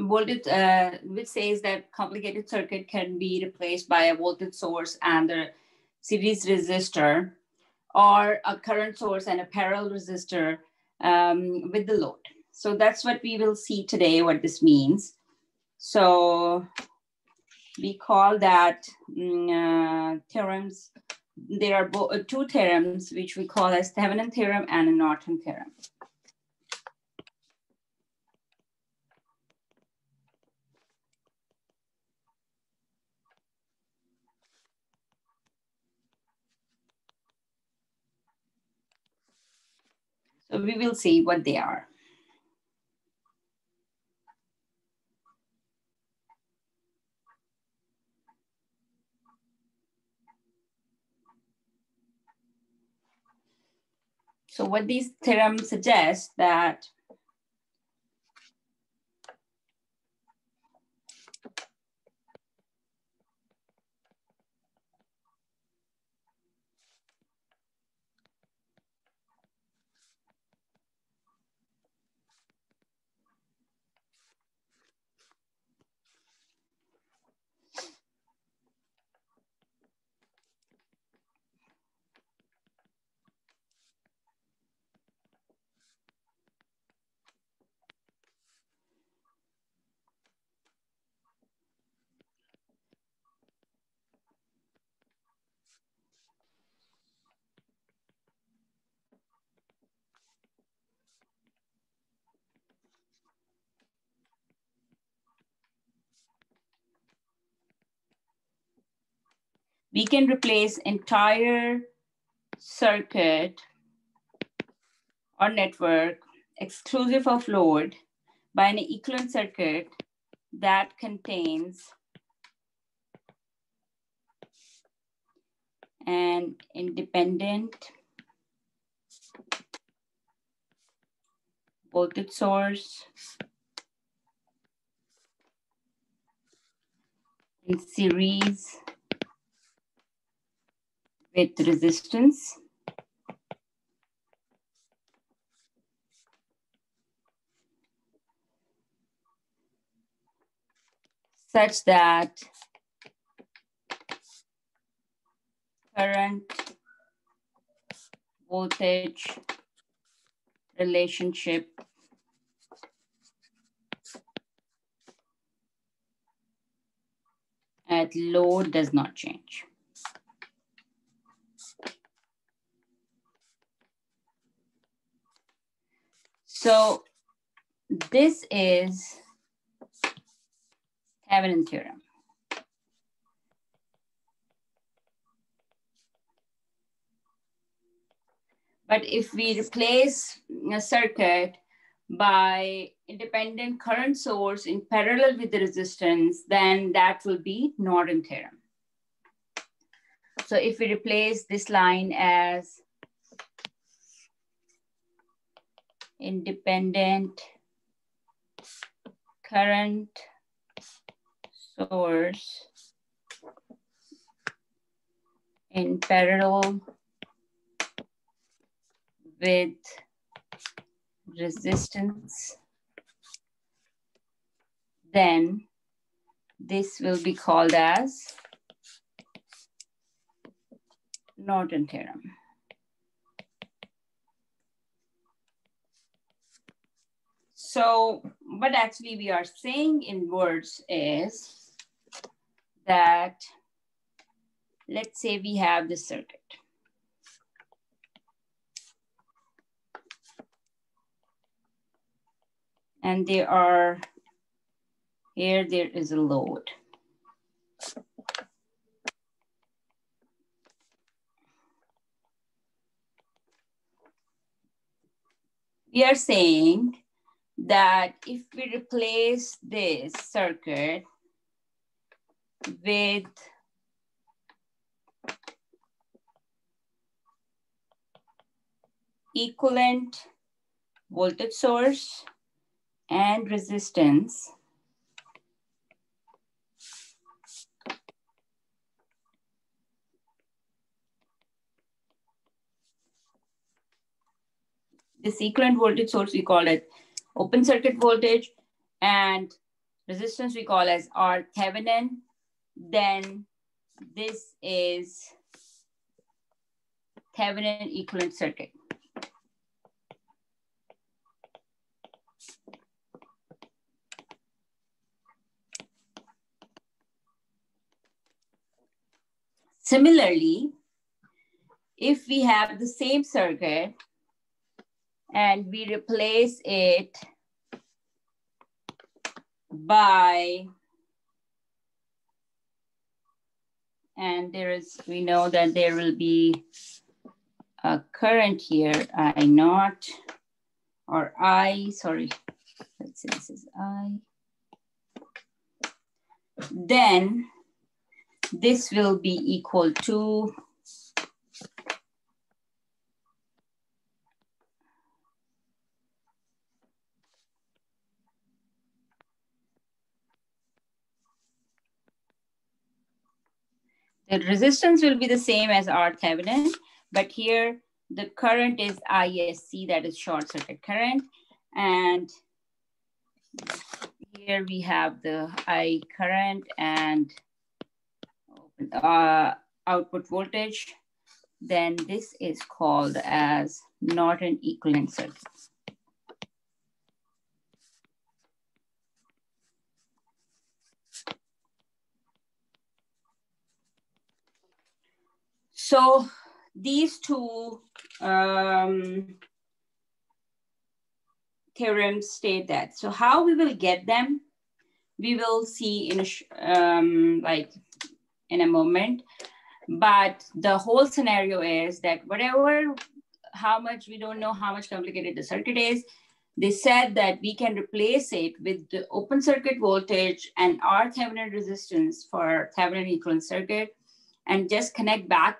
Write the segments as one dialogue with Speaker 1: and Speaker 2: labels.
Speaker 1: voltage, uh, which says that complicated circuit can be replaced by a voltage source and a series resistor or a current source and a parallel resistor um, with the load. So that's what we will see today, what this means. So we call that um, uh, theorems. There are two theorems, which we call as Thevenin theorem and a Norton theorem. We will see what they are. So what these theorems suggest that we can replace entire circuit or network exclusive of load by an equivalent circuit that contains an independent voltage source in series with resistance. such that current voltage relationship at load does not change. So this is Thevenin theorem. But if we replace a circuit by independent current source in parallel with the resistance, then that will be Norton theorem. So if we replace this line as independent current source in parallel with resistance, then this will be called as Norton theorem. So what actually we are saying in words is that, let's say we have this circuit. And there are, here there is a load. We are saying that if we replace this circuit with equivalent voltage source and resistance, this equivalent voltage source, we call it open circuit voltage and resistance we call as R Thevenin, then this is Thevenin equivalent circuit. Similarly, if we have the same circuit and we replace it by, and there is, we know that there will be a current here, I naught, or I, sorry, let's see, this is I. Then this will be equal to The resistance will be the same as R Thevenin, but here the current is ISC, that is short circuit current. And here we have the I current and uh, output voltage. Then this is called as Norton equivalent circuit. So these two um, theorems state that. So how we will get them, we will see in um, like in a moment. But the whole scenario is that whatever, how much, we don't know how much complicated the circuit is, they said that we can replace it with the open circuit voltage and R Thevenin resistance for Thevenin equivalent circuit and just connect back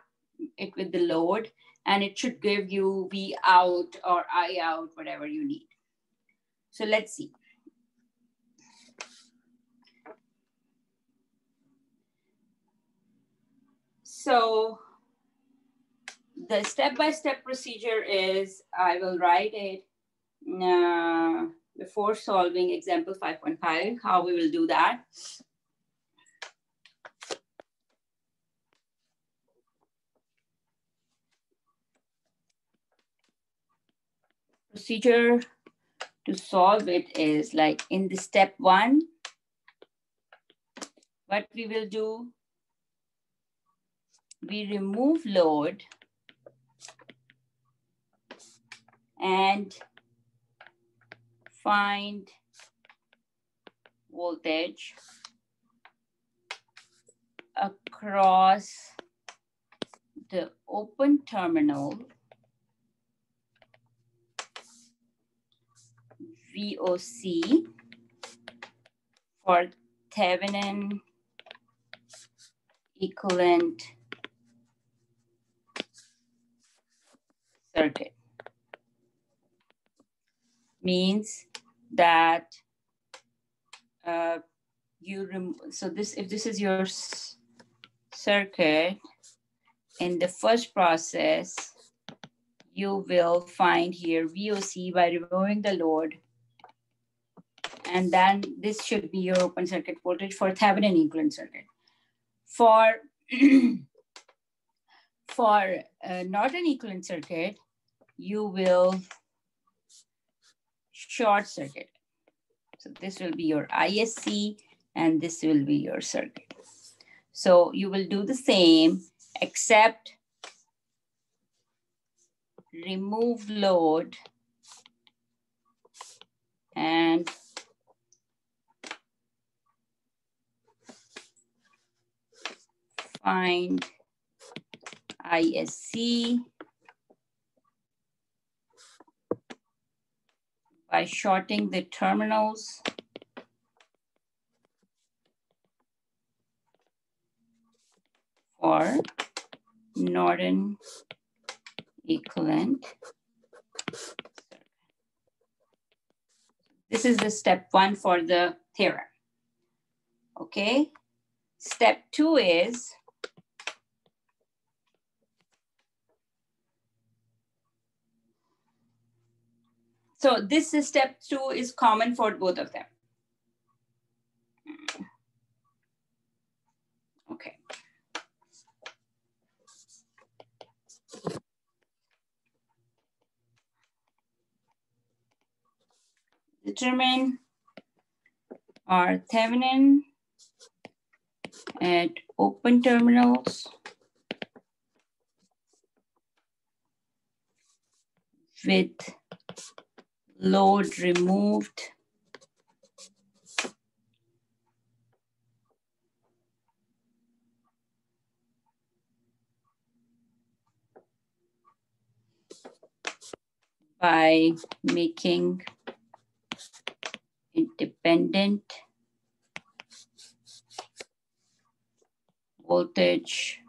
Speaker 1: it with the load and it should give you V out or I out, whatever you need. So let's see. So the step-by-step -step procedure is I will write it uh, before solving example 5.5, how we will do that. Procedure to solve it is like in the step one, what we will do, we remove load and find voltage across the open terminal VOC for Thevenin equivalent circuit. Means that uh, you so this, if this is your circuit, in the first process, you will find here VOC by removing the load and then this should be your open circuit voltage for Thevenin equivalent circuit. For, for uh, Norton equivalent circuit, you will short circuit. So this will be your ISC and this will be your circuit. So you will do the same except remove load and find ISC by shorting the terminals. for Norton equivalent. This is the step one for the theorem. Okay. Step two is So this step two is common for both of them. Okay. Determine R Thevenin at open terminals with load removed by making independent voltage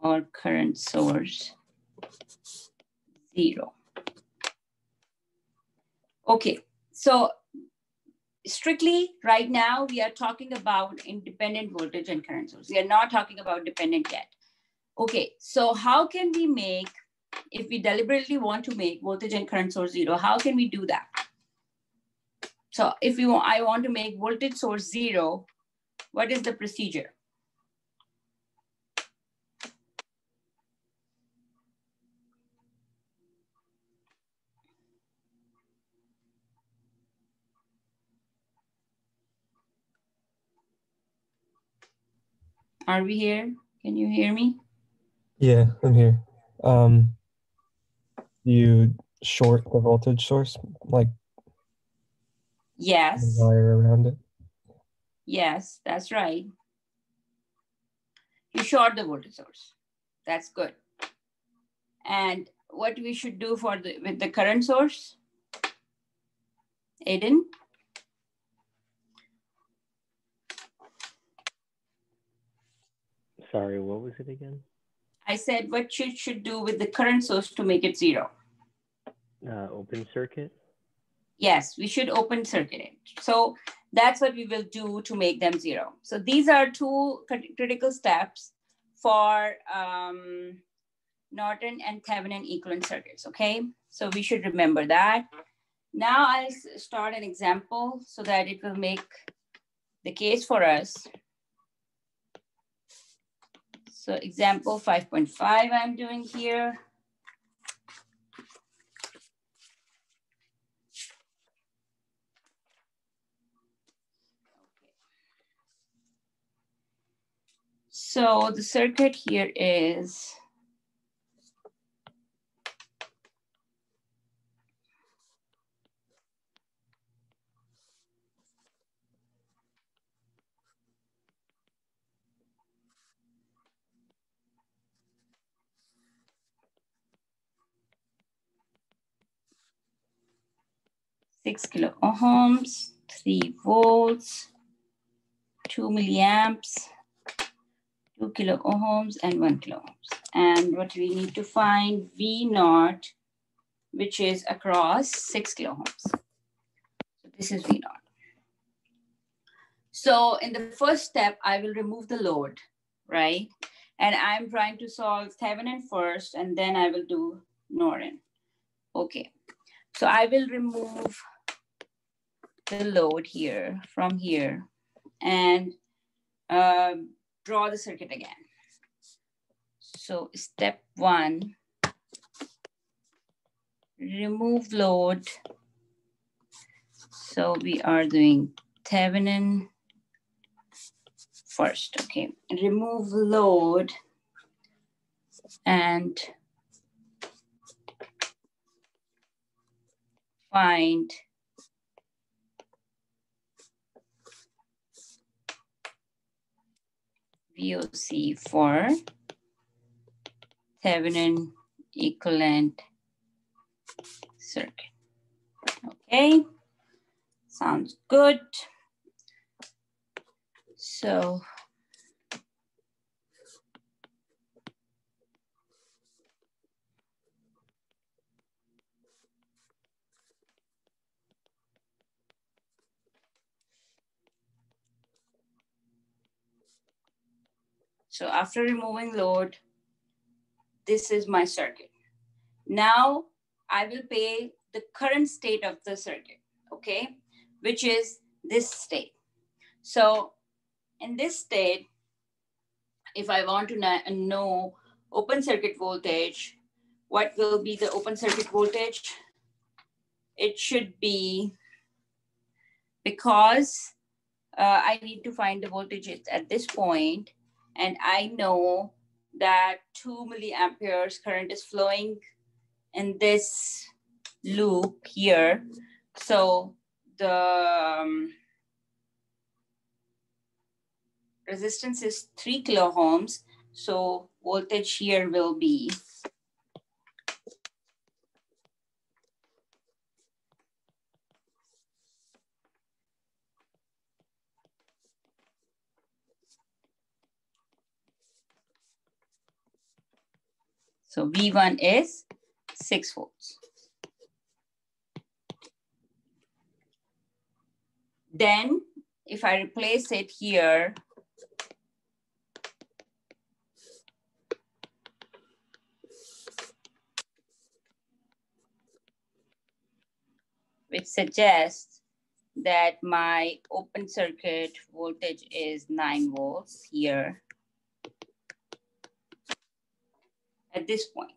Speaker 1: or current source zero. Okay, so strictly right now, we are talking about independent voltage and current source. We are not talking about dependent yet. Okay, so how can we make if we deliberately want to make voltage and current source zero, how can we do that? So if you, I want to make voltage source zero, what is the procedure? Are we here? Can you hear me?
Speaker 2: Yeah, I'm here. Um, you short the voltage source, like
Speaker 1: yes,
Speaker 2: wire around it.
Speaker 1: Yes, that's right. You short the voltage source. That's good. And what we should do for the with the current source? Aiden?
Speaker 3: Sorry, what was it again?
Speaker 1: I said what you should do with the current source to make it zero.
Speaker 3: Uh, open circuit?
Speaker 1: Yes, we should open circuit it. So that's what we will do to make them zero. So these are two critical steps for um, Norton and Thevenin equivalent circuits, okay? So we should remember that. Now I'll start an example so that it will make the case for us. So example 5.5 I'm doing here. So the circuit here is six kilo ohms, three volts, two milliamps, two kilo ohms and one kilo ohms. And what we need to find V naught, which is across six kilo ohms. So this is V naught. So in the first step, I will remove the load, right? And I'm trying to solve Thevenin first, and then I will do Norton. Okay, so I will remove the load here from here and um, draw the circuit again. So step one, remove load. So we are doing Thevenin first, okay. Remove load and find VOC for Thevenin equivalent circuit. Okay, sounds good. So So after removing load, this is my circuit. Now I will pay the current state of the circuit, okay? Which is this state. So in this state, if I want to know open circuit voltage, what will be the open circuit voltage? it should be because uh, I need to find the voltage at this point, and I know that two milliamperes current is flowing in this loop here. So the um, resistance is three kilo ohms. So voltage here will be So V1 is six volts. Then if I replace it here, which suggests that my open circuit voltage is nine volts here. At this point.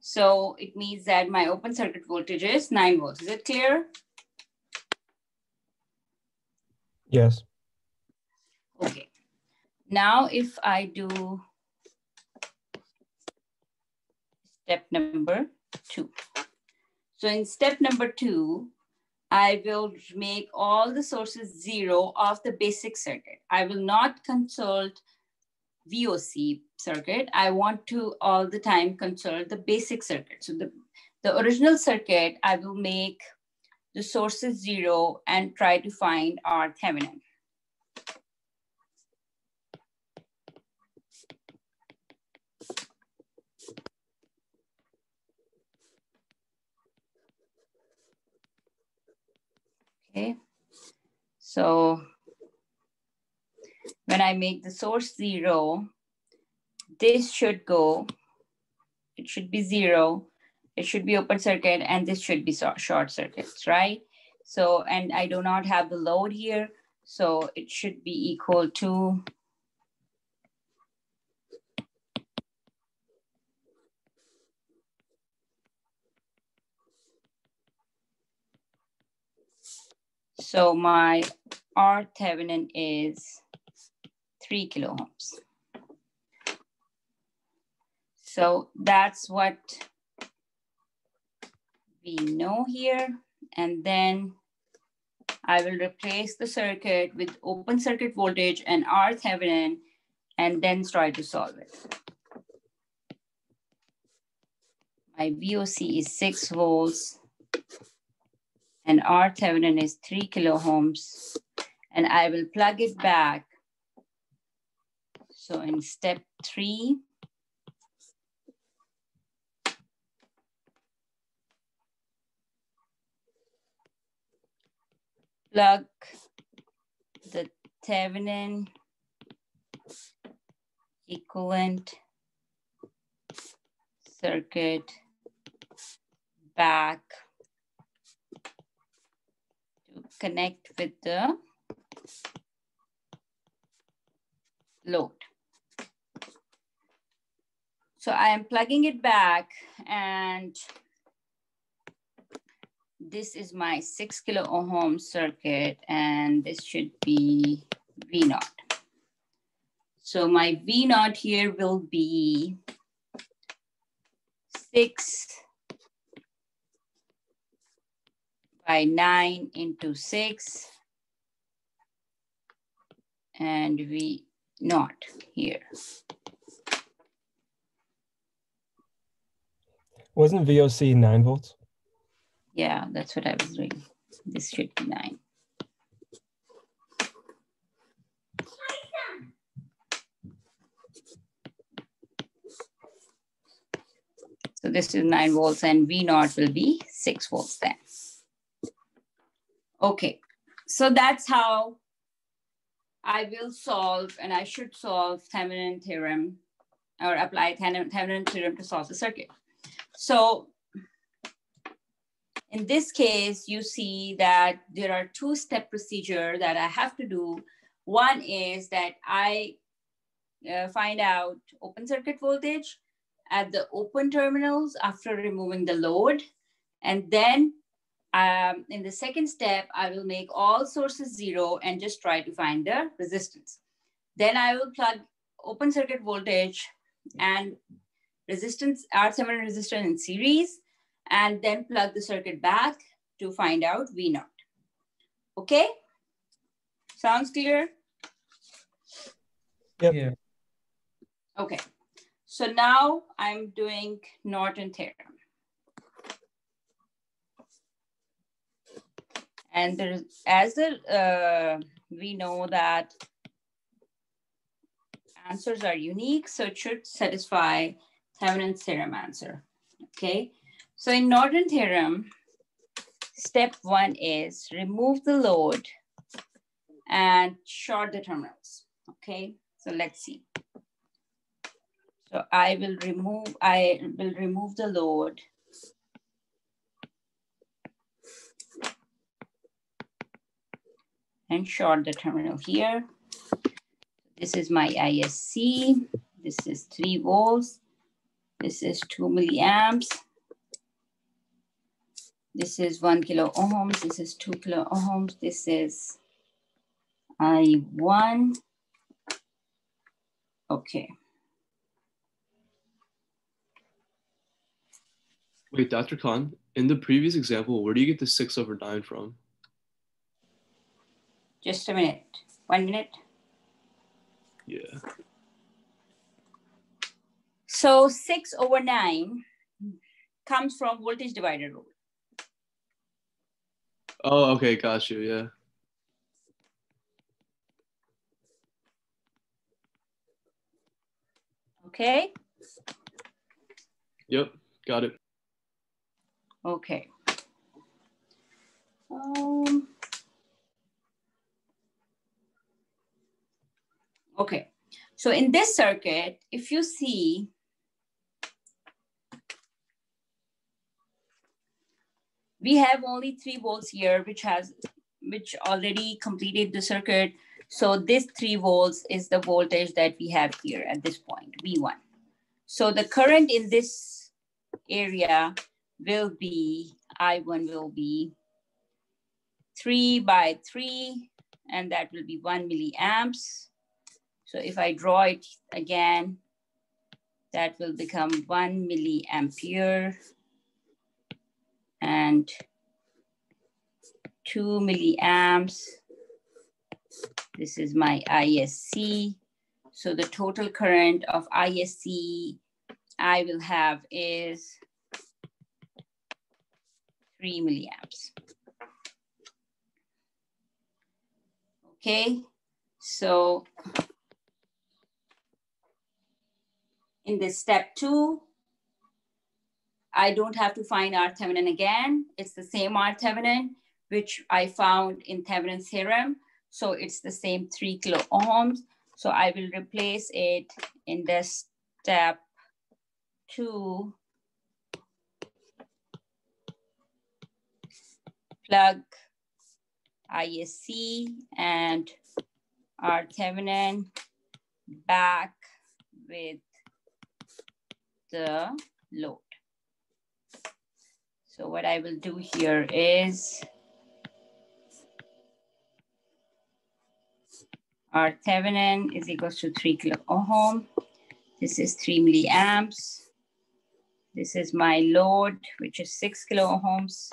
Speaker 1: So it means that my open circuit voltage is nine volts. Is it clear?
Speaker 2: Yes.
Speaker 1: Okay. Now if I do step number two. So in step number two, I will make all the sources zero of the basic circuit. I will not consult VOC circuit, I want to all the time consult the basic circuit. So the, the original circuit, I will make the sources zero and try to find R Thevenin. Okay, so when I make the source zero, this should go, it should be zero, it should be open circuit, and this should be short circuits, right? So, and I do not have the load here, so it should be equal to So my R Thevenin is 3 kilo ohms. So that's what we know here. And then I will replace the circuit with open circuit voltage and R Thevenin and then try to solve it. My VOC is six volts and R Thevenin is three kilo ohms and I will plug it back so in step three, plug the Thevenin equivalent circuit back to connect with the load. So I am plugging it back and this is my six kilo ohm circuit and this should be V naught. So my V naught here will be six by nine into six and V naught here.
Speaker 2: Wasn't VOC nine volts?
Speaker 1: Yeah, that's what I was doing. This should be nine. So this is nine volts and V naught will be six volts then. Okay, so that's how I will solve and I should solve Thevenin theorem or apply Thevenin theorem to solve the circuit. So in this case, you see that there are two step procedure that I have to do. One is that I uh, find out open circuit voltage at the open terminals after removing the load. And then um, in the second step, I will make all sources zero and just try to find the resistance. Then I will plug open circuit voltage and resistance, R Thevenin resistor in series, and then plug the circuit back to find out V naught. Okay? Sounds clear?
Speaker 2: Yep.
Speaker 4: Yeah.
Speaker 1: Okay. So now I'm doing Norton theorem. And there is, as the, uh, we know that answers are unique, so it should satisfy Thevenin's theorem answer, okay? So in Norton theorem, step one is remove the load and short the terminals, okay? So let's see. So I will remove, I will remove the load and short the terminal here. This is my ISC. This is three volts. This is two milliamps. This is one kilo ohms. This is two kilo ohms. This is I1. Okay.
Speaker 5: Wait, Dr. Khan, in the previous example, where do you get the six over nine from?
Speaker 1: Just a minute. One minute.
Speaker 5: Yeah.
Speaker 1: So six over nine comes from voltage divider rule.
Speaker 5: Oh, okay, got you. Yeah.
Speaker 1: Okay.
Speaker 5: Yep, got it.
Speaker 1: Okay. Um, okay. So in this circuit, if you see, we have only three volts here, which has, which already completed the circuit. So this three volts is the voltage that we have here at this point, V1. So the current in this area will be, I1 will be three by three, and that will be one milliamps. So if I draw it again, that will become one milliampere and two milliamps. This is my ISC. So the total current of ISC I will have is three milliamps. Okay, so in this step two, I don't have to find R Thevenin again. It's the same R Thevenin, which I found in Thevenin's theorem. So it's the same three kilo ohms. So I will replace it in the step two. Plug ISC and R Thevenin back with the load. So what I will do here is R Thevenin is equals to three kilo ohm. This is three milliamps. This is my load, which is six kilo ohms.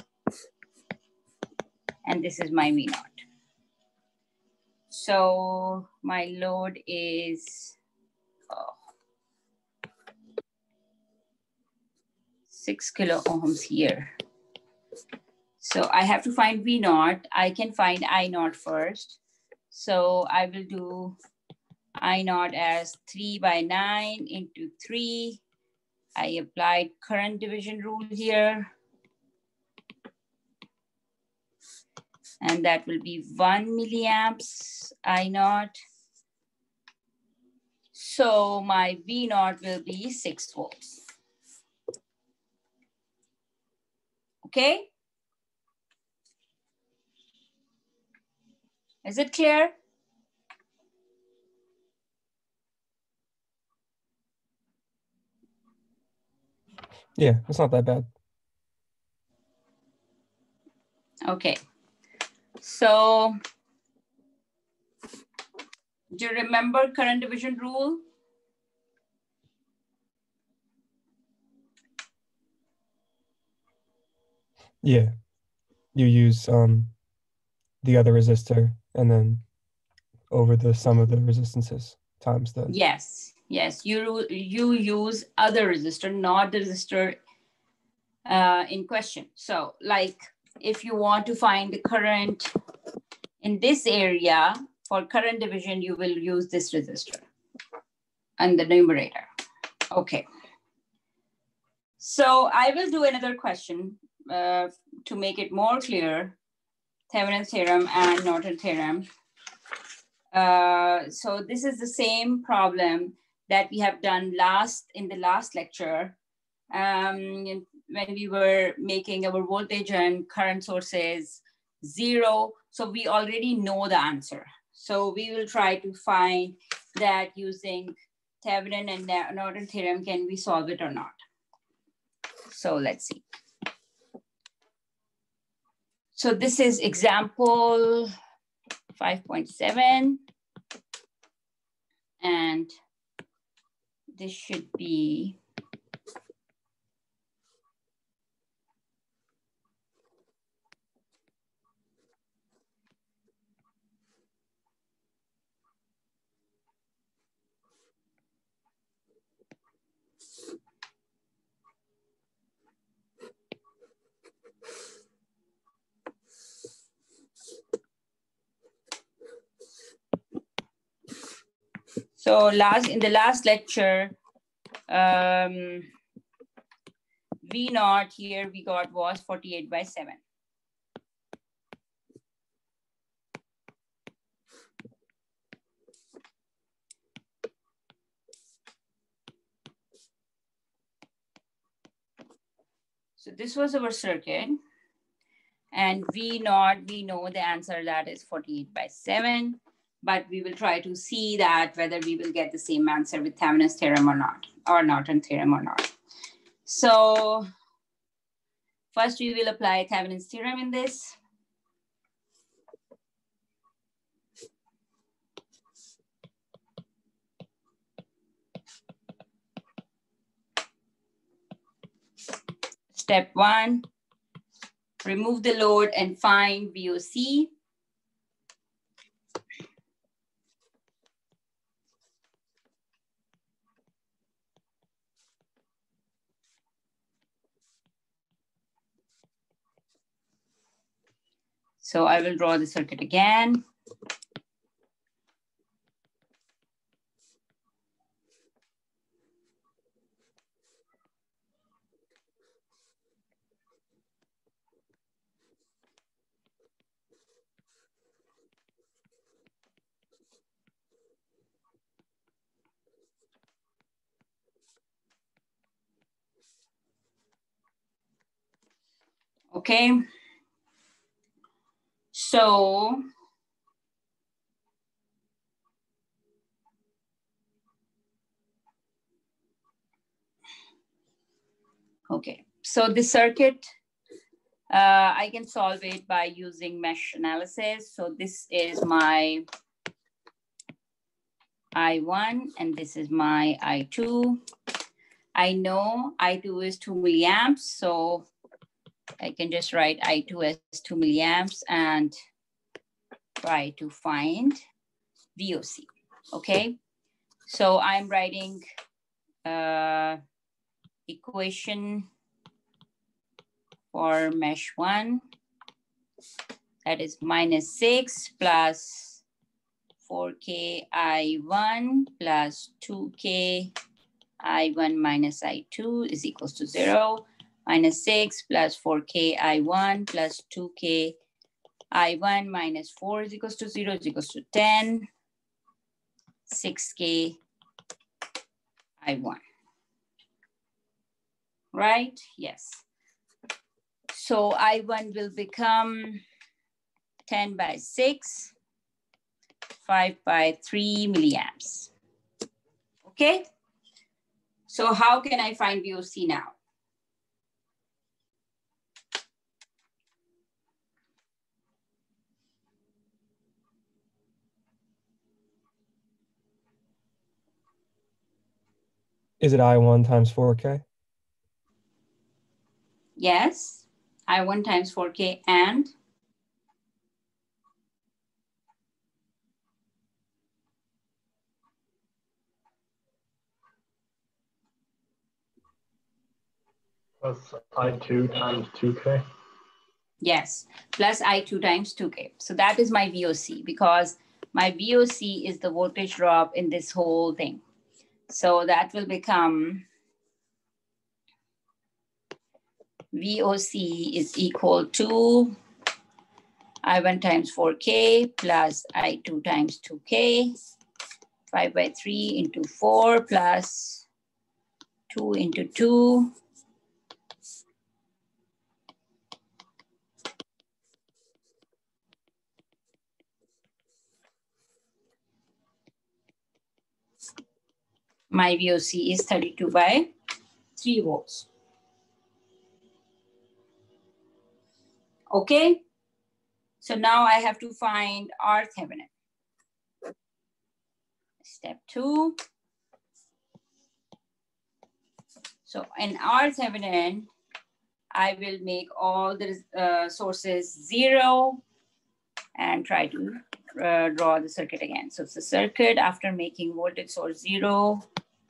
Speaker 1: And this is my V naught. So my load is oh, six kilo ohms here. So I have to find V naught. I can find I naught first. So I will do I naught as three by nine into three. I applied current division rule here. And that will be one milliamps I naught. So my V naught will be six volts. Okay? Is it clear?
Speaker 2: Yeah, it's not that bad.
Speaker 1: Okay. So do you remember current division rule?
Speaker 2: Yeah. You use um the other resistor and then over the sum of the resistances times the
Speaker 1: Yes, yes. You you use other resistor, not the resistor uh, in question. So like if you want to find the current in this area for current division, you will use this resistor and the numerator. Okay. So I will do another question uh, to make it more clear, Thevenin's theorem and Norton theorem. Uh, so this is the same problem that we have done last in the last lecture um, when we were making our voltage and current sources zero. So we already know the answer. So we will try to find that using Thevenin and Norton theorem, can we solve it or not? So let's see. So this is example 5.7. And this should be So last in the last lecture, um, V naught here we got was 48 by 7. So this was our circuit. And V naught, we know the answer that is 48 by 7 but we will try to see that whether we will get the same answer with Thevenin's theorem or not, or Norton theorem or not. So first we will apply Thevenin's theorem in this. Step one, remove the load and find VOC. So I will draw the circuit again. Okay. So Okay, so the circuit, uh, I can solve it by using mesh analysis. So this is my I1 and this is my I2. I know I2 is two milliamps, so I can just write I2 as 2 milliamps and try to find VOC, okay? So I'm writing uh, equation for mesh one, that is minus six plus 4K I1 plus 2K I1 minus I2 is equals to zero minus 6 plus 4k i1 plus 2k i1 minus 4 is equals to 0 is equals to 10, 6k i1. Right? Yes. So i1 will become 10 by 6, 5 by 3 milliamps. Okay? So how can I find VOC now?
Speaker 2: Is it I1 times 4K?
Speaker 1: Yes, I1 times 4K and
Speaker 4: Plus I2 times 2K.
Speaker 1: yes, plus I2 times 2K. So that is my VOC because my VOC is the voltage drop in this whole thing. So that will become VOC is equal to I1 times 4K plus I2 times 2K, 5 by 3 into 4 plus 2 into 2. My VOC is 32 by 3 volts. Okay, so now I have to find R Thevenin. Step two. So in R Thevenin, I will make all the uh, sources zero and try to uh, draw the circuit again. So it's the circuit after making voltage source zero,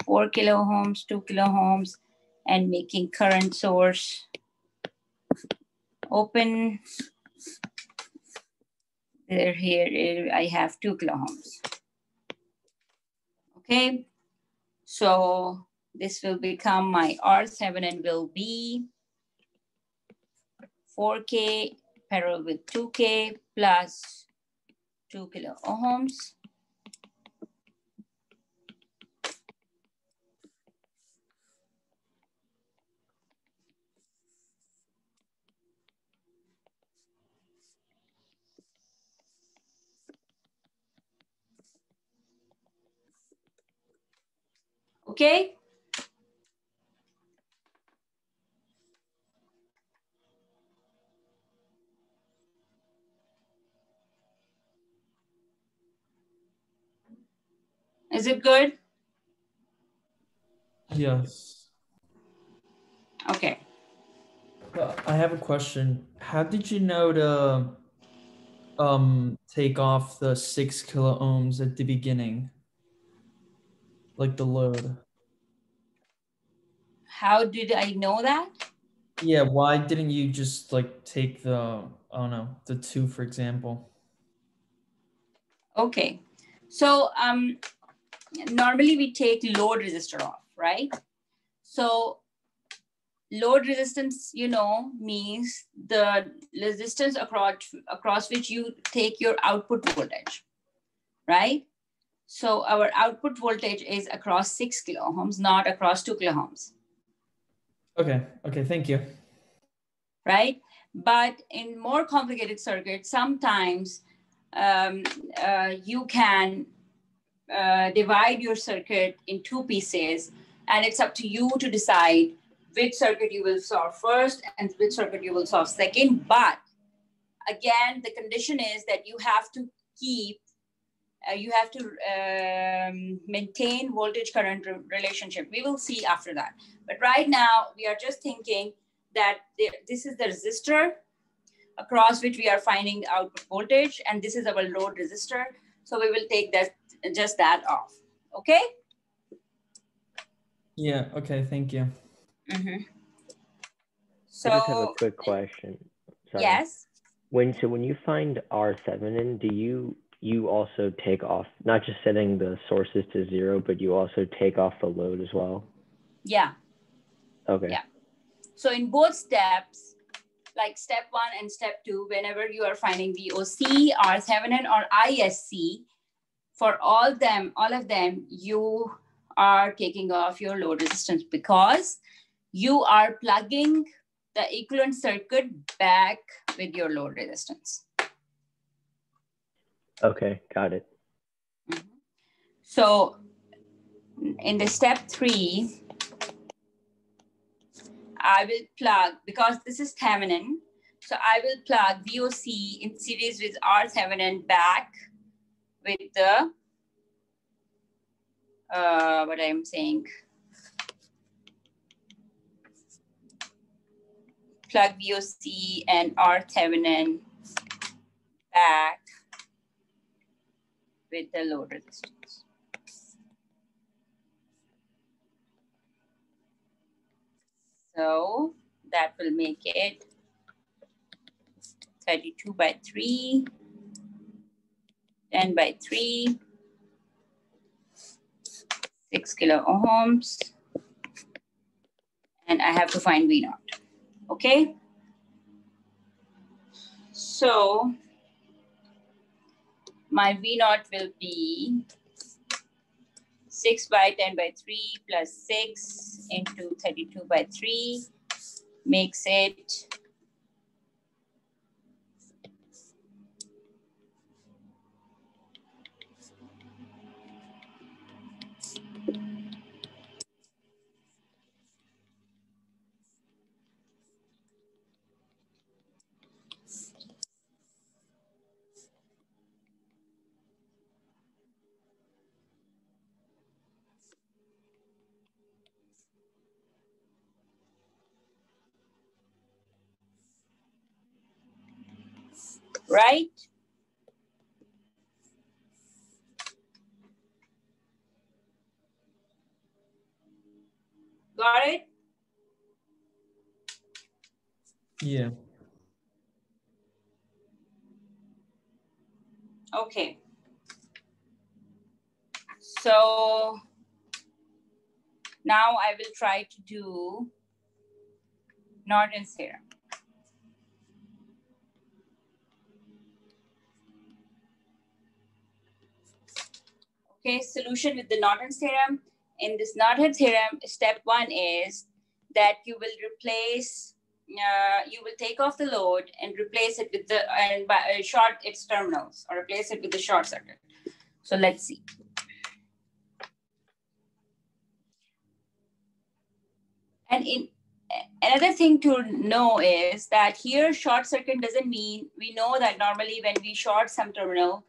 Speaker 1: four kilo ohms, two kilo ohms, and making current source open. There here, I have two kilo ohms. Okay, so this will become my R Thevenin and will be 4K parallel with 2K plus 2 kilo ohms. Okay. Is it good?
Speaker 6: Yes.
Speaker 1: Okay.
Speaker 6: I have a question. How did you know to um take off the six kilo ohms at the beginning? Like the load.
Speaker 1: How did I know that?
Speaker 6: Yeah, why didn't you just like take the I don't know, the two for example?
Speaker 1: Okay. So um, normally we take load resistor off, right? So load resistance, you know, means the resistance across, across which you take your output voltage, right? So our output voltage is across six kilo ohms, not across two kilo ohms,
Speaker 6: Okay, okay, thank you.
Speaker 1: right? But in more complicated circuits, sometimes um, uh, you can uh, divide your circuit in two pieces, and it's up to you to decide which circuit you will solve first and which circuit you will solve second. But again, the condition is that you have to keep, uh, you have to um, maintain voltage current re- relationship. We will see after that. But right now, we are just thinking that this is the resistor across which we are finding the output voltage, and this is our load resistor. So we will take that just that off. Okay.
Speaker 6: Yeah, okay, thank you.
Speaker 1: Mhm.
Speaker 3: I just have a quick question. Sorry.
Speaker 1: yes,
Speaker 3: When so when you find R Thevenin, do you you also take off not just setting the sources to zero, but you also take off the load as well?
Speaker 1: yeah.
Speaker 3: Okay.
Speaker 1: Yeah. So in both steps, like step one and step two, whenever you are finding VOC, R Thevenin or ISC, for all them, all of them, you are taking off your load resistance because you are plugging the equivalent circuit back with your load resistance.
Speaker 3: Okay, got it.
Speaker 1: Mhm. So in the step three, I will plug, because this is Thevenin, so I will plug VOC in series with R Thevenin back with the, uh, what I'm saying, plug VOC and R Thevenin back with the load resistance. So that will make it 32 by 3, 10 by 3, 6 kilo ohms, and I have to find V naught, okay? So my V naught will be 6 by 10 by 3 plus 6 into 32 by 3 makes it right? Got it?
Speaker 6: Yeah.
Speaker 1: Okay. So now I will try to do Norton's theorem. Okay, solution with the Norton's theorem. In this Norton theorem, step one is that you will replace, uh, you will take off the load and replace it with the, and by, uh, short its terminals or replace it with the short circuit. So let's see. And in another thing to know is that here short circuit doesn't mean, we know that normally when we short some terminal,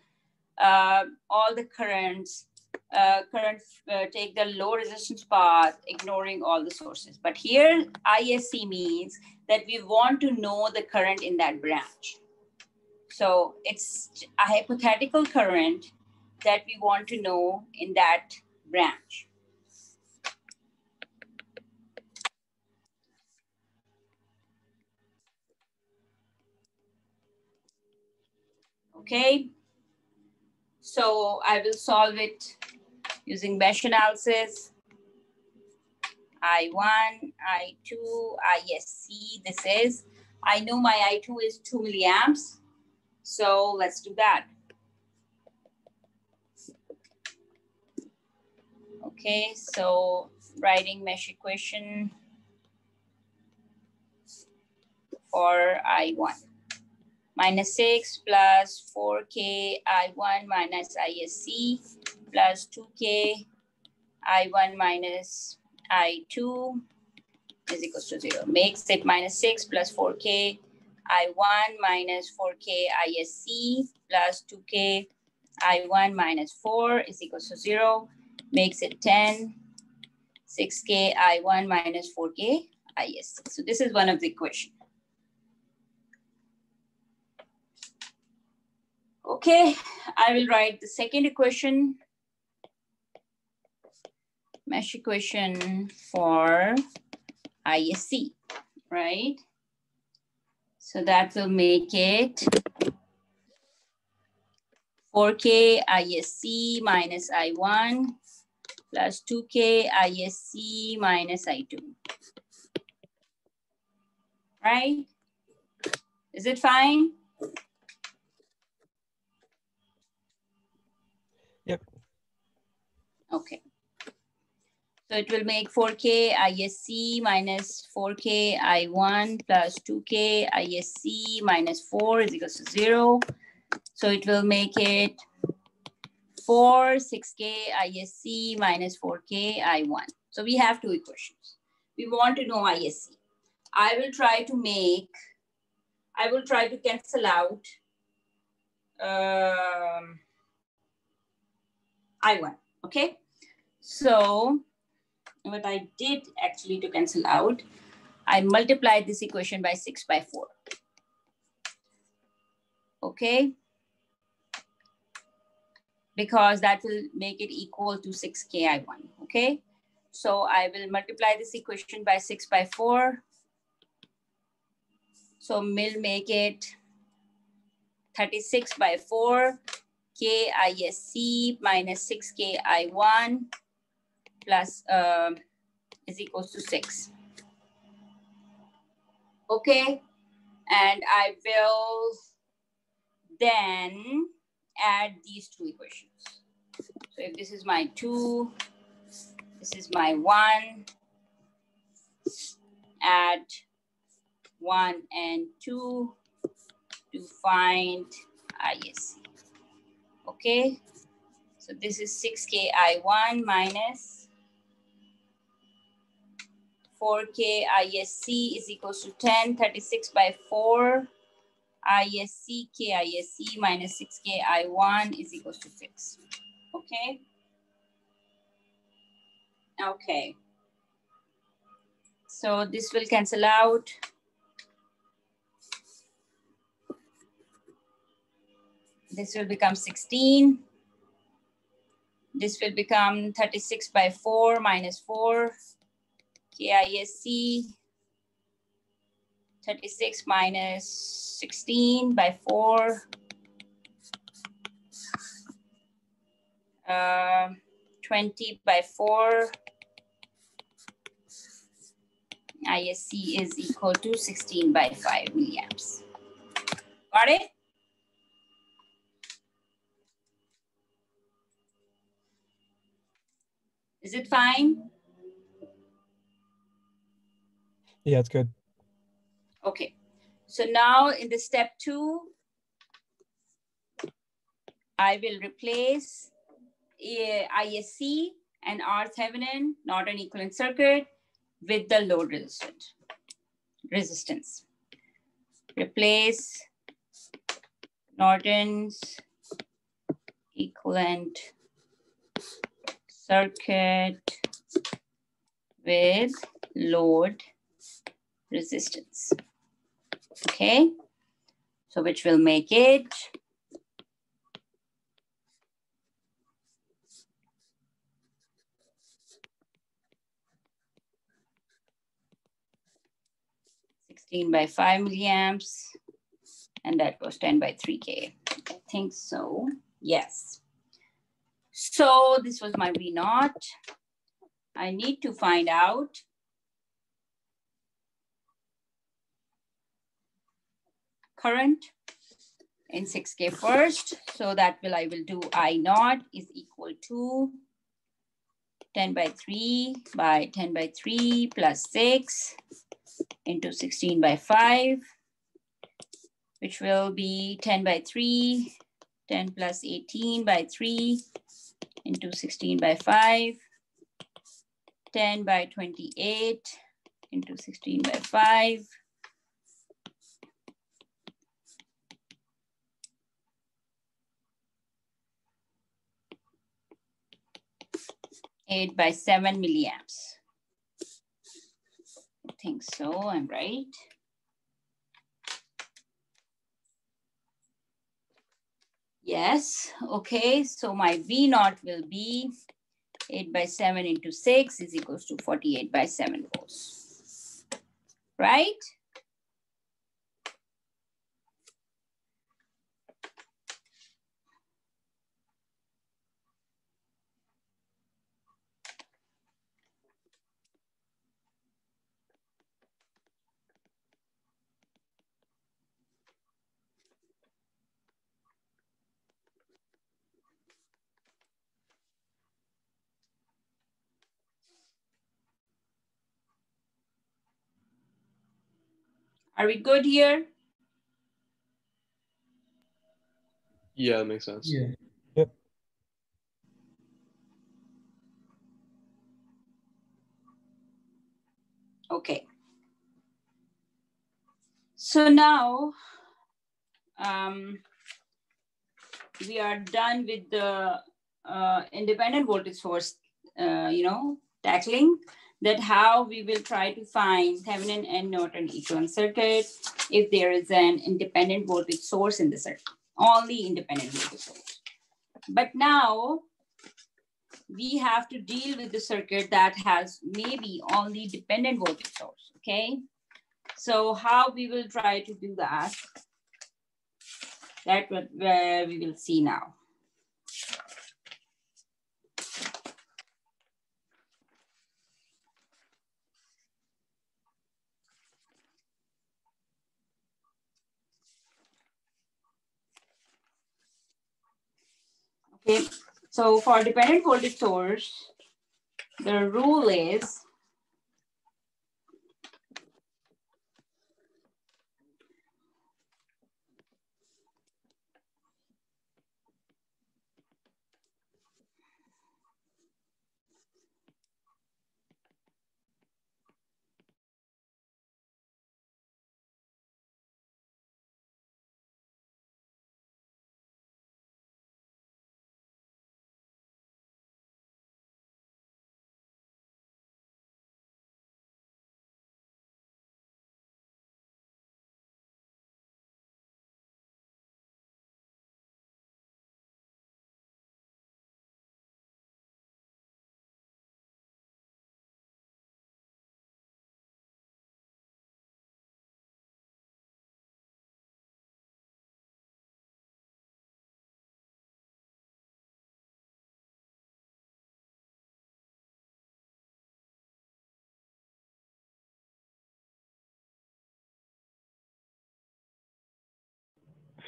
Speaker 1: uh, all the currents uh, current uh, take the low resistance path, ignoring all the sources. But here ISC means that we want to know the current in that branch. So it's a hypothetical current that we want to know in that branch. Okay, so I will solve it using mesh analysis. I1, I2, ISC, this is. I know my I2 is two milliamps. So let's do that. Okay, so writing mesh equation for I1 minus 6 plus 4k I1 minus ISC plus 2k I1 minus I2 is equals to 0. Makes it minus 6 plus 4k I1 minus 4k ISC plus 2k I1 minus 4 is equals to 0. Makes it 10. 6k I1 minus 4k ISC. So this is one of the equations. Okay, I will write the second equation, mesh equation for ISC, right? So that will make it 4K ISC minus I1 plus 2K ISC minus I2, right? Is it fine? Okay. So it will make 4K ISC minus 4K I1 plus 2K ISC minus 4 is equal to 0. So it will make it 4, 6K ISC minus 4K I1. So we have two equations. We want to know ISC. I will try to make, I will try to cancel out um, I1, okay? So what I did actually to cancel out, I multiplied this equation by six by four. Okay. Because that will make it equal to six Ki1, okay? So I will multiply this equation by six by four. So we'll make it 36 by 4 KISC minus 6 KI1 plus uh, is equals to 6. Okay, and I will then add these two equations. So if this is my 2, this is my 1, add 1 and 2 to find ISC. Okay, so this is 6K I1 minus 4K ISC is equals to 10, 36 by 4 ISC K ISC minus 6K I1 is equals to 6. Okay. Okay. So this will cancel out. This will become 16. This will become 36 by 4 minus 4. KISC 36 minus 16 by 4. Uh, 20 by 4. ISC is equal to 16 by 5 milliamps. Got it? Is it fine?
Speaker 2: Yeah, it's good.
Speaker 1: Okay. So now in the step two, I will replace ISC and R-Thevenin, Norton equivalent circuit, with the load resistant resistance. Replace Norton's equivalent circuit with load resistance. Okay, so which will make it Sixteen by five milliamps, and that was ten by three K. I think so. Yes. So this was my V naught. I need to find out current in 6K first. So that will, I will do I naught is equal to 10 by 3 by 10 by 3 plus 6 into 16 by 5, which will be 10 by 3, 10 plus 18 by 3 into 16 by 5, 10 by 28 into 16 by 5, eight by seven milliamps. I think so, I'm right. Yes, okay, so my V naught will be eight by seven into six is equals to 48 by seven volts, right? Are we good here?
Speaker 5: Yeah, that makes sense.
Speaker 6: Yeah. Yep.
Speaker 1: Okay. So now um, we are done with the uh, independent voltage source, uh, you know, tackling. That how we will try to find Thevenin and Norton equivalent circuit if there is an independent voltage source in the circuit, only independent voltage source. But now we have to deal with the circuit that has maybe only dependent voltage source, okay? So how we will try to do that, that what we will see now. So for dependent voltage source, the rule is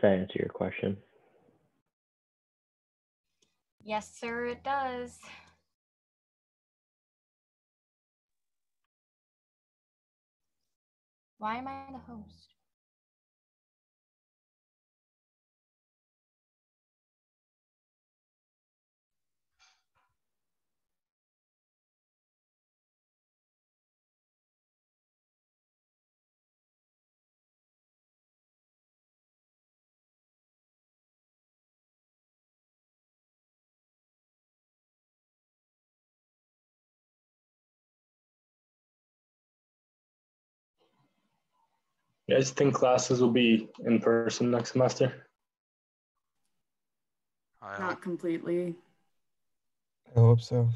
Speaker 3: Does that answer your question?
Speaker 7: Yes, sir, it does. Why am I the host?
Speaker 4: You guys think classes will be in person next semester?
Speaker 8: I
Speaker 9: Not completely.
Speaker 2: I hope so.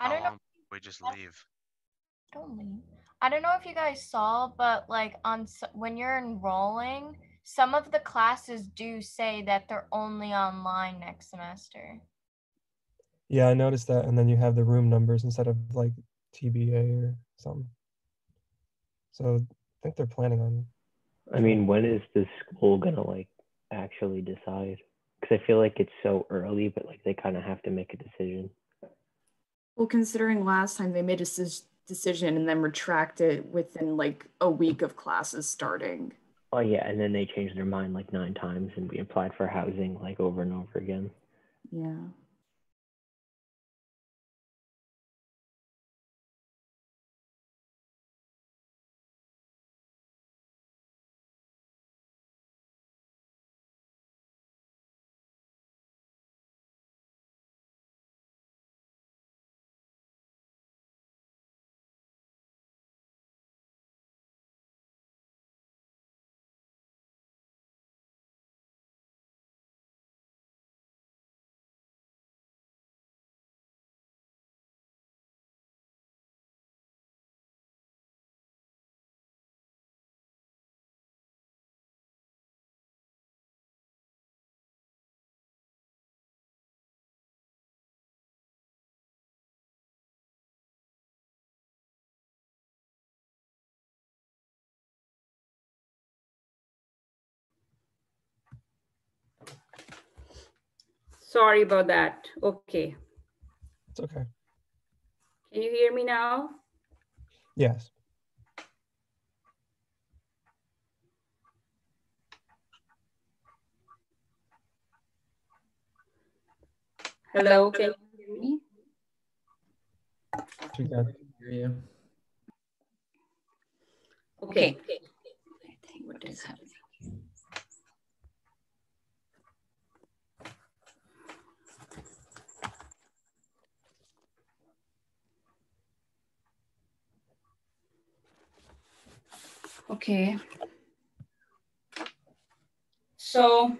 Speaker 7: I don't know.
Speaker 8: long we just leave.
Speaker 7: Don't leave. I don't know if you guys saw, but like on when you're enrolling, some of the classes do say that they're only online next semester.
Speaker 2: Yeah, I noticed that. And then you have the room numbers instead of like TBA or something. So I think they're planning on.
Speaker 3: I mean, when is the school gonna like actually decide? Because I feel like it's so early, but like they kind of have to make a decision.
Speaker 9: Well, considering last time they made a decision and then retracted within like a week of classes starting.
Speaker 3: Oh yeah, and then they changed their mind like nine times, and we applied for housing like over and over again.
Speaker 9: Yeah.
Speaker 1: Sorry about that. Okay.
Speaker 2: It's okay.
Speaker 1: Can you hear me now?
Speaker 2: Yes.
Speaker 1: Hello, can you hear me?
Speaker 2: We got
Speaker 6: Hear you.
Speaker 1: Okay. I think what is happening? Okay. So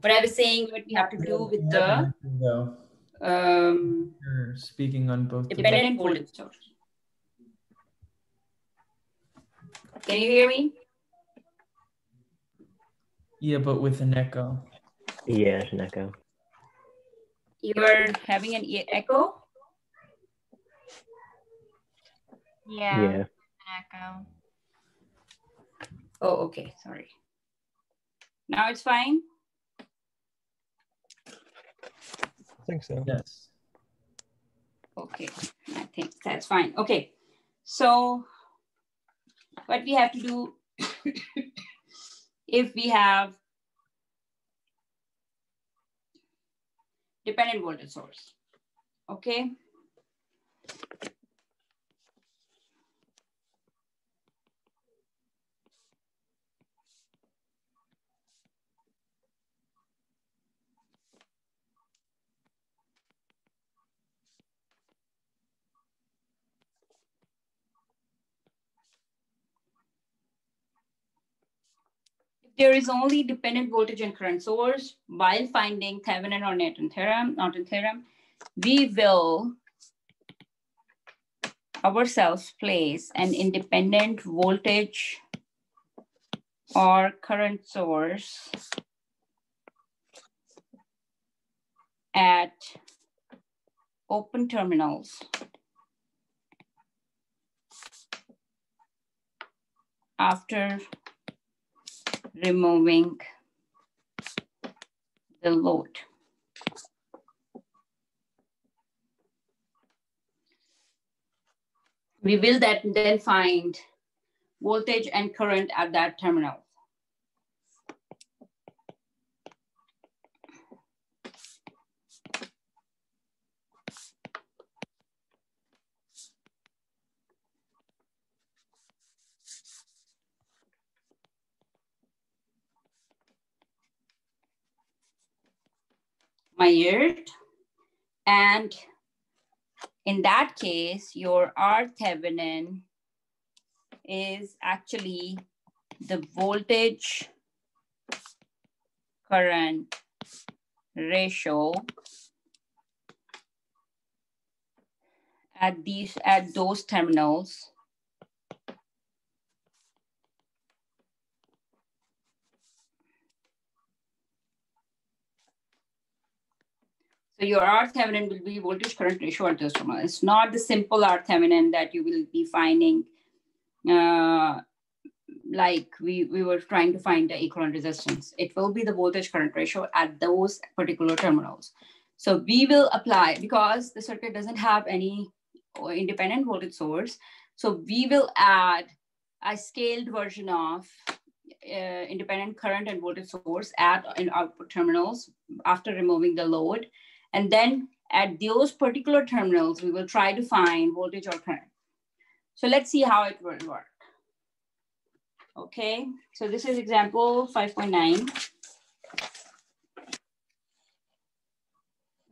Speaker 1: what I was saying, what we have to do with the
Speaker 6: Though,
Speaker 1: um,
Speaker 6: you're speaking on both. the-
Speaker 1: dependent voltage source. Can you hear me?
Speaker 6: Yeah, but with an echo.
Speaker 3: Yeah, it's an echo.
Speaker 1: You're having an e- echo?
Speaker 7: Yeah.
Speaker 3: Yeah.
Speaker 7: Echo.
Speaker 1: Oh, okay, sorry. Now it's fine?
Speaker 2: I think so.
Speaker 6: Yes.
Speaker 1: Okay, I think that's fine. Okay, so what we have to do if we have dependent voltage source, okay? There is only dependent voltage and current source, while finding Thevenin or Norton theorem, Norton theorem, we will ourselves place an independent voltage or current source at open terminals. After removing the load. We will that then find voltage and current at that terminal. And in that case, your R Thevenin is actually the voltage current ratio at these at those terminals Your R Thevenin will be voltage current ratio at terminal. It's not the simple R Thevenin that you will be finding uh, like we, we were trying to find the equivalent resistance. It will be the voltage current ratio at those particular terminals. So we will apply because the circuit doesn't have any independent voltage source. So we will add a scaled version of uh, independent current and voltage source at in output terminals after removing the load. And then at those particular terminals, we will try to find voltage or current. So let's see how it will work. Okay, so this is example 5.9.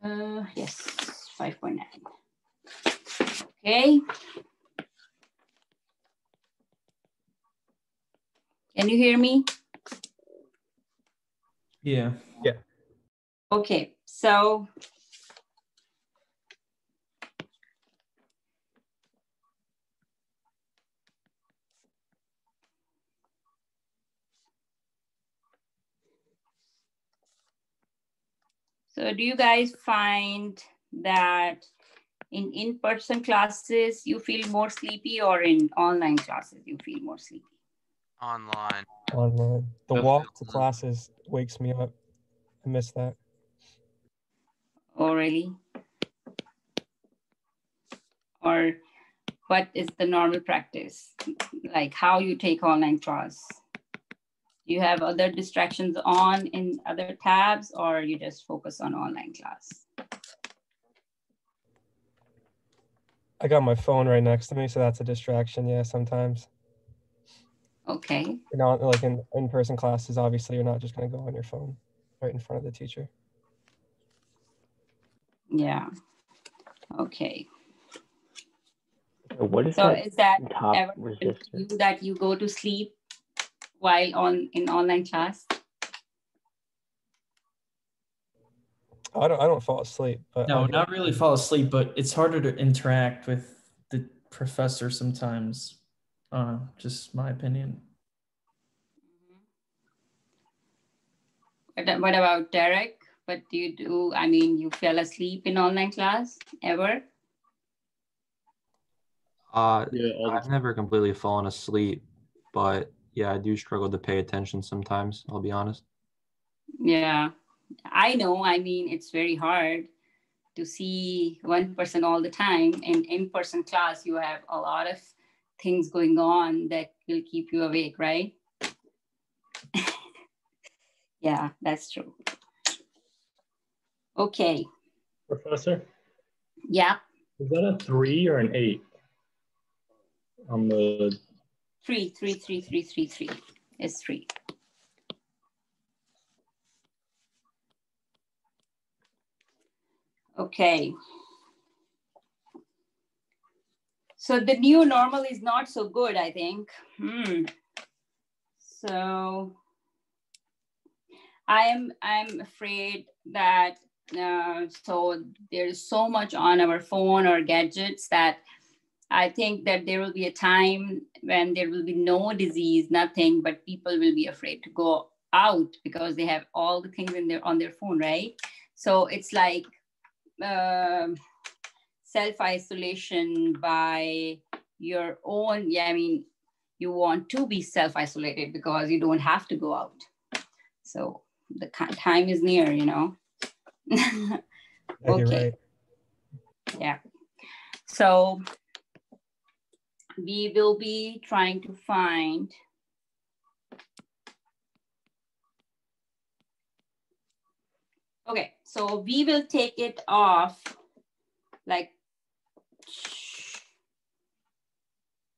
Speaker 1: Uh, yes, 5.9. Okay. Can you hear me?
Speaker 6: Yeah. Yeah.
Speaker 1: Okay, so So do you guys find that in in-person classes you feel more sleepy or in online classes you feel more sleepy?
Speaker 8: Online.
Speaker 2: Online. The walk to classes wakes me up. I miss that.
Speaker 1: Really? Or what is the normal practice? Like how you take online class? Do you have other distractions on in other tabs or you just focus on online class?
Speaker 2: I got my phone right next to me, so that's a distraction. Yeah, sometimes.
Speaker 1: Okay.
Speaker 2: You're not like in in-person classes. Obviously, you're not just going to go on your phone right in front of the teacher.
Speaker 1: Yeah. Okay.
Speaker 3: So What is
Speaker 1: So
Speaker 3: that
Speaker 1: is that
Speaker 3: top
Speaker 1: ever happened you that you go to sleep while on in online class?
Speaker 2: I don't. I don't fall asleep, but
Speaker 6: No, not really fall asleep, but it's harder to interact with the professor sometimes. Uh, just my opinion.
Speaker 1: What, what about Derek? What do you do? I mean, you fell asleep in online class ever?
Speaker 8: Uh,
Speaker 5: Yeah,
Speaker 8: I've never completely fallen asleep, but yeah, I do struggle to pay attention sometimes. I'll be honest.
Speaker 1: Yeah, I know. I mean, it's very hard to see one person all the time. In in-person class, you have a lot of things going on that will keep you awake, right? yeah, that's true. Okay.
Speaker 4: Professor,
Speaker 1: Yeah,
Speaker 4: is that a three or an eight? On the,
Speaker 1: three, three, three, three, three, three. It's three. Okay. So the new normal is not so good, I think. Hmm. So I am I'm afraid that uh, so there's so much on our phone or gadgets that I think that there will be a time when there will be no disease, nothing, but people will be afraid to go out because they have all the things in their on their phone, right? So it's like um self isolation by your own. Yeah, I mean, you want to be self isolated because you don't have to go out. So the time is near, you know.
Speaker 2: Yeah,
Speaker 1: okay.
Speaker 2: right.
Speaker 1: Yeah. So we will be trying to find Okay, so we will take it off like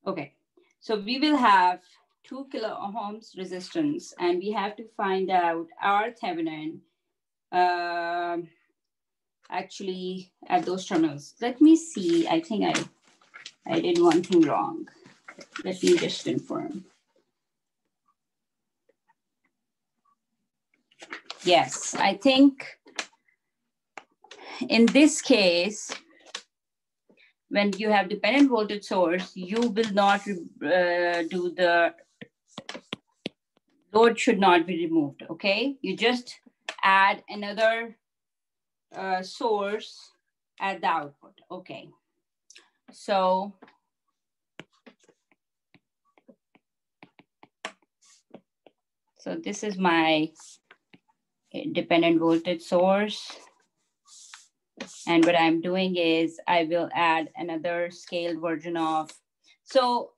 Speaker 1: Okay, so we will have two kilo ohms resistance and we have to find out R Thevenin um, actually at those terminals. Let me see, I think I, I did one thing wrong. Let me just confirm. Yes, I think in this case, when you have dependent voltage source, you will not uh, do the load should not be removed, okay? You just add another uh, source at the output, okay? So So this is my dependent voltage source. And what I'm doing is I will add another scaled version of, so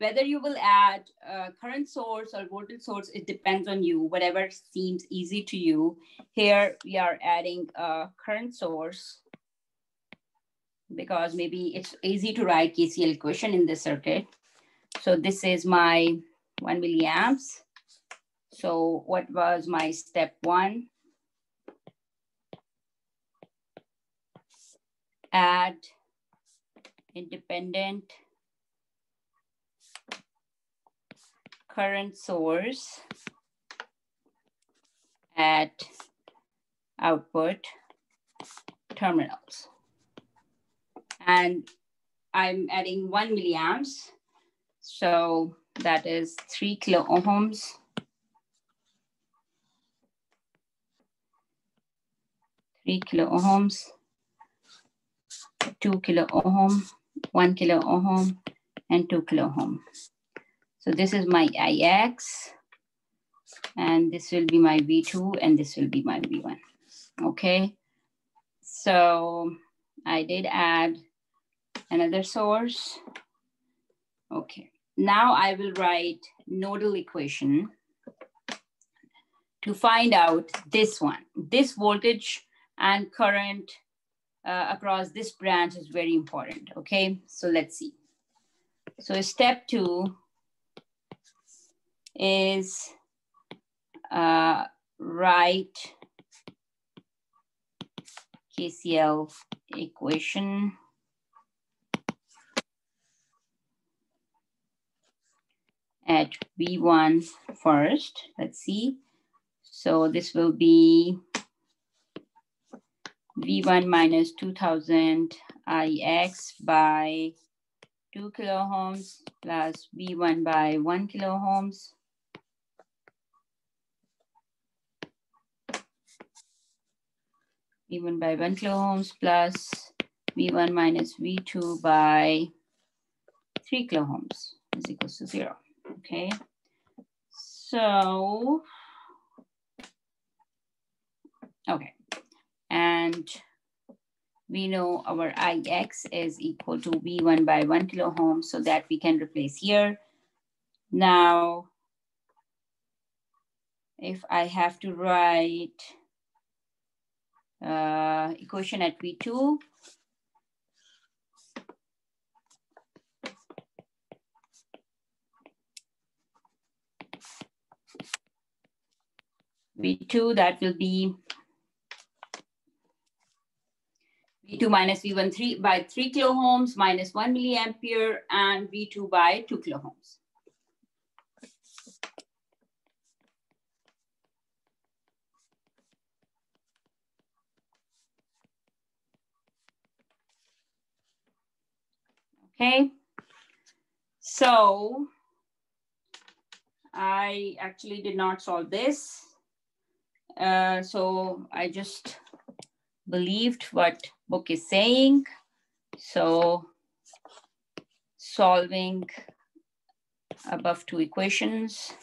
Speaker 1: whether you will add a current source or voltage source, it depends on you, whatever seems easy to you. Here we are adding a current source because maybe it's easy to write KCL equation in this circuit. So this is my one milliamps. So what was my step one? Add independent current source at output terminals. And I'm adding one milliamps. So that is three kilo ohms. Three kilo ohms, two kilo ohm, one kilo ohm, and two kilo ohm. So this is my IX, and this will be my V2, and this will be my V1. Okay, so I did add another source. Okay, now I will write nodal equation to find out this one, this voltage and current uh, across this branch is very important, okay? So let's see. So step two is uh, write KCL equation at V1 first. Let's see. So this will be V1 minus 2000 IX by 2 kiloohms plus V1 by 1 kiloohms. V1 by 1 kiloohms plus V1 minus V2 by 3 kiloohms is equals to 0. Okay. So, okay. And we know our Ix is equal to V1 by 1 kiloohm, so that we can replace here. Now, if I have to write uh, equation at V2, V2, that will be V2 minus V1 3 by 3 kiloohms minus 1 milliampere and V2 by 2 kiloohms. Okay, so I actually did not solve this. Uh, so I just believed what book is saying. So solving above two equations.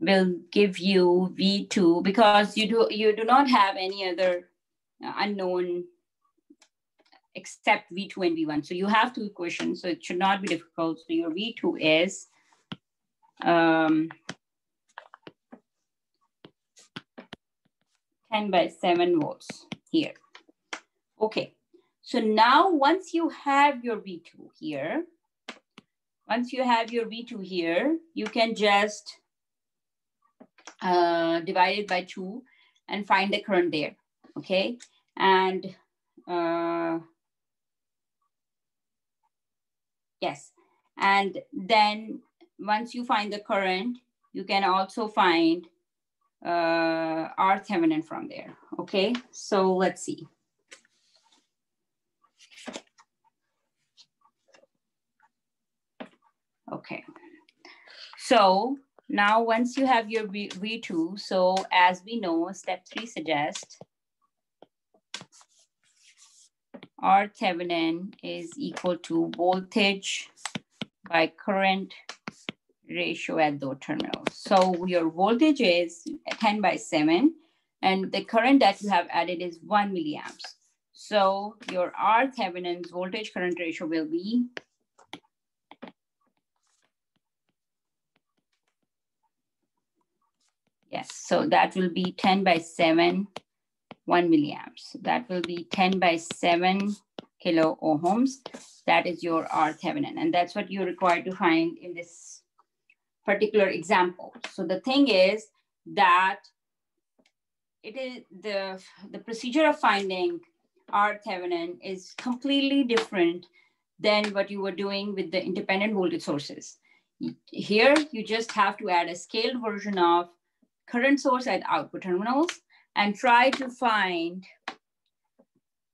Speaker 1: Will give you V2 because you do, you do not have any other unknown except V2 and V1. So you have two equations, so it should not be difficult. So your V2 is um, 10 by 7 volts here. Okay, so now once you have your V2 here, once you have your V2 here, you can just uh, divide it by 2 and find the current there, okay? And uh, Yes. And then once you find the current, you can also find uh, R Thevenin from there. Okay, so let's see. Okay, so now once you have your v V2, so as we know, step three suggests R Thevenin is equal to voltage by current ratio at the terminal. So your voltage is 10 by 7 and the current that you have added is 1 milliamps. So your R Thevenin's voltage current ratio will be Yes, so that will be 10 by 7 1 milliamps. That will be 10 by 7 kilo ohms. That is your R Thevenin. And that's what you're required to find in this particular example. So the thing is that it is the, the procedure of finding R Thevenin is completely different than what you were doing with the independent voltage sources. Here, you just have to add a scaled version of current source at output terminals and try to find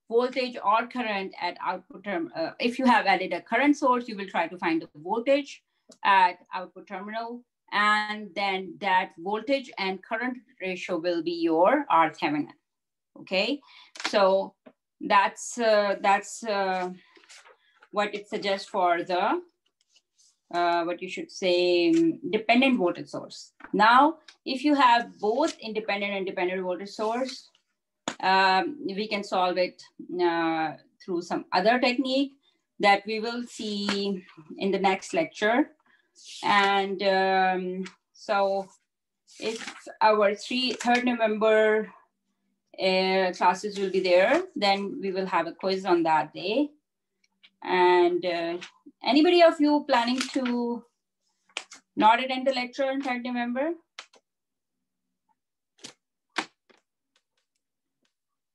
Speaker 1: voltage or current at output term. Uh, if you have added a current source, you will try to find the voltage at output terminal. And then that voltage and current ratio will be your R Thevenin. Okay, so that's uh, that's uh, what it suggests for the uh, what you should say, um, dependent voltage source. Now, if you have both independent and dependent voltage source, um, we can solve it uh, through some other technique that we will see in the next lecture. And um, so if our three third November uh, classes will be there, then we will have a quiz on that day. And uh, anybody of you planning to not attend the lecture on 3rd November?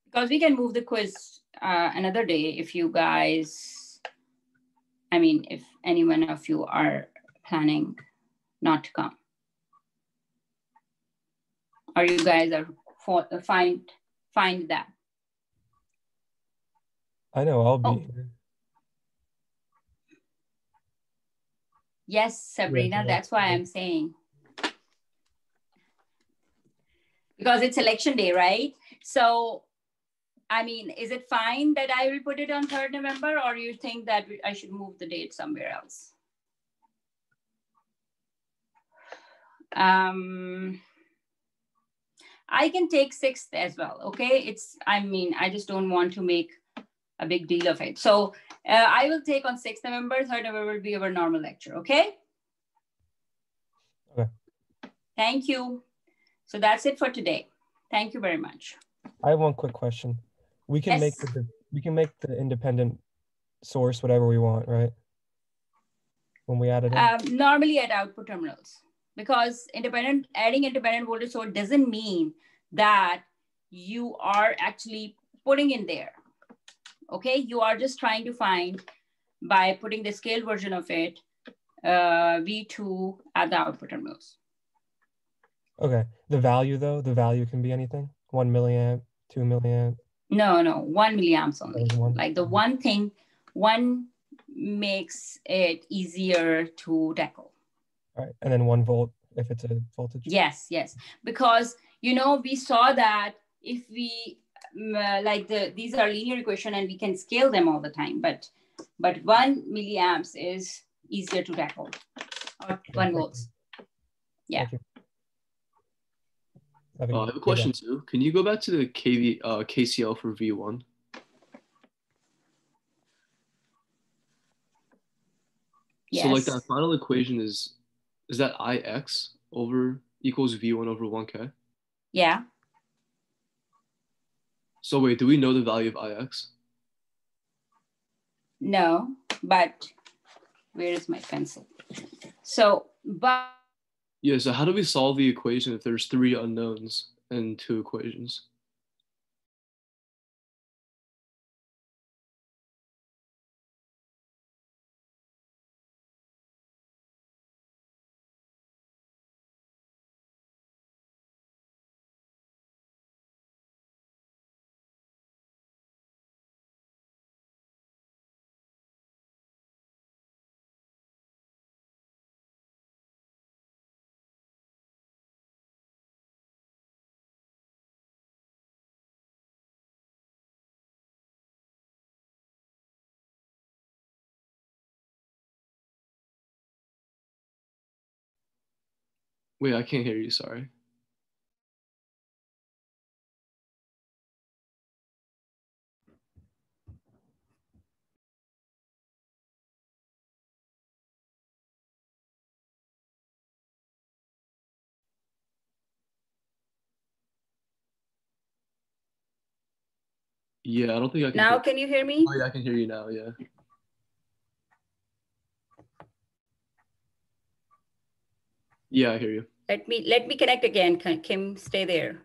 Speaker 1: Because we can move the quiz uh, another day if you guys, I mean, if any one of you are planning not to come. Or you guys are for, find, find that.
Speaker 2: I know I'll be
Speaker 1: Oh. Yes, Sabrina, that's why. I'm saying. Because it's election day, right? So, I mean, is it fine that I will put it on 3rd November or you think that I should move the date somewhere else? Um, I can take 6th as well, okay? It's, I mean, I just don't want to make a big deal of it. So uh, I will take on 6th November, 3rd November will be our normal lecture, okay?
Speaker 2: Okay.
Speaker 1: Thank you. So that's it for today. Thank you very much.
Speaker 2: I have one quick question. We can make the we can make the independent source whatever we want, right? When we add it.
Speaker 1: Um, normally at output terminals, because independent adding independent voltage source doesn't mean that you are actually putting in there. Okay, you are just trying to find by putting the scale version of it, uh, V2 at the output terminals.
Speaker 2: Okay. The value though, the value can be anything. One milliamp, two milliamp,
Speaker 1: No, no, one milliamps only.
Speaker 2: One?
Speaker 1: Like the one thing, one makes it easier to tackle.
Speaker 2: all right, and then one volt if it's a voltage.
Speaker 1: Yes, yes, because you know we saw that if we like the these are linear equation and we can scale them all the time, but but one milliamps is easier to tackle, or one
Speaker 2: thank
Speaker 1: volts. Yeah.
Speaker 2: Thank you.
Speaker 5: Uh, I have a question too. Can you go back to the KV, uh, KCL for V1?
Speaker 1: Yes.
Speaker 5: So like that final equation is, is that Ix over equals V1 over 1K?
Speaker 1: Yeah.
Speaker 5: So wait, do we know the value of Ix?
Speaker 1: No, but where is my pencil? So, but
Speaker 5: Yeah, so how do we solve the equation if there's three unknowns and two equations? Wait, I can't hear you, sorry. Yeah, I don't think I can.
Speaker 1: now can you hear me?
Speaker 5: Oh yeah, I can hear you now. Yeah. Yeah, I hear you.
Speaker 1: Let me let me connect again. Kim, stay there.